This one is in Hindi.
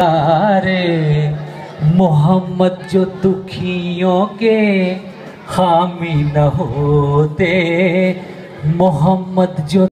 रे मोहम्मद जो दुखियों के हामी न होते मोहम्मद जो